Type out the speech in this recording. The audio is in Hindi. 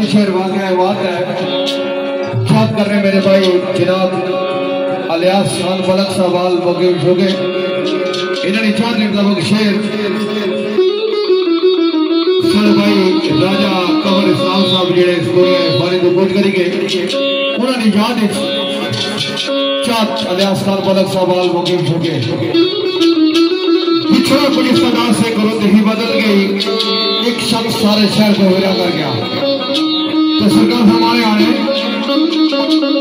असली शेर वाकया बात है। याद कर रहे मेरे भाई, जनाब अलियास खान फलक सवाल हो गए इन्होंने चार मतलब शेर सर भाई, राजा कंवर इस्लाम साहब जेड़े तो कोट करेंगे उन्होंने याद चार अलियास खान फलक सवाल हो गए पिछड़ा पुलिस से करो ही बदल गई। एक शख्स सारे शहर को हिला कर गया। तो सरकार हमारे आने